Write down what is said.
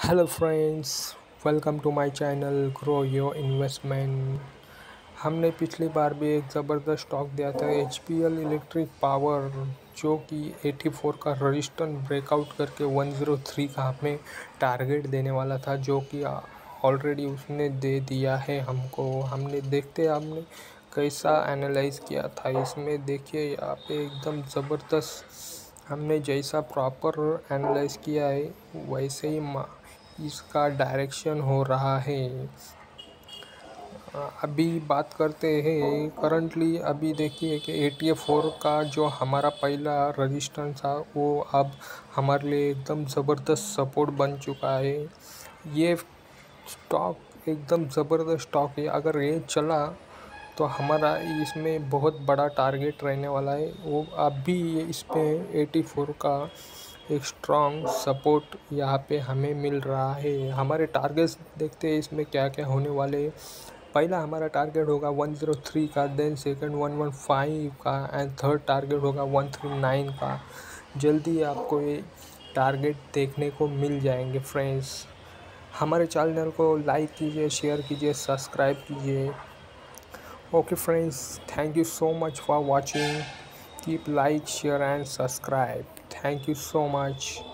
Hello friends welcome to my channel grow your investment हमने पिछली बार भी एक ज़बरदस्त स्टॉक दिया था H P L electric power जो कि 84 का रजिस्टेंस ब्रेकआउट करके 103 का हमें टारगेट देने वाला था, जो कि ऑलरेडी उसने दे दिया है हमको। हमने देखते हमने कैसा एनालाइज किया था, इसमें देखिए यहाँ पे एकदम ज़बरदस्त हमने जैसा प्रॉपर एनालाइज किया है, वैसे ही इसका डायरेक्शन हो रहा है। अभी बात करते हैं करंटली अभी देखिए कि ए टी फोर का जो हमारा पहला रजिस्टेंस था, वो अब हमारे लिए एकदम ज़बरदस्त सपोर्ट बन चुका है। ये स्टॉक एकदम ज़बरदस्त स्टॉक है। अगर ये चला तो हमारा इसमें बहुत बड़ा टारगेट रहने वाला है। वो अभी इस पर एटी फोर का एक स्ट्रॉन्ग सपोर्ट यहाँ पे हमें मिल रहा है। हमारे टारगेट्स देखते हैं इसमें क्या क्या होने वाले पहला हमारा टारगेट होगा 103 का देन सेकंड 115 का एंड थर्ड टारगेट होगा 139 का। जल्दी आपको ये टारगेट देखने को मिल जाएँगे फ्रेंड्स हमारे चैनल को लाइक कीजिए शेयर कीजिए सब्सक्राइब कीजिए। Okay friends thank you so much for watching keep like share and subscribe Thank you so much.